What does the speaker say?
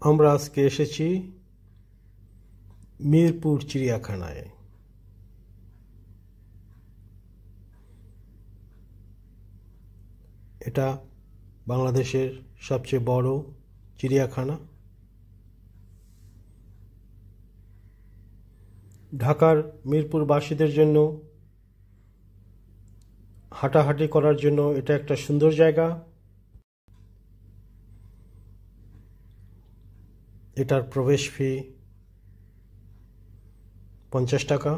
আমরা আজকে এসেছি মিরপুর চিড়িয়াখানায়। এটা বাংলাদেশের সবচেয়ে বড় চিড়িয়াখানা। ঢাকার মিরপুরবাসীদের জন্য হাঁটাহাঁটি করার জন্য এটা একটা সুন্দর জায়গা। এটার প্রবেশ ফি পঞ্চাশ টাকা।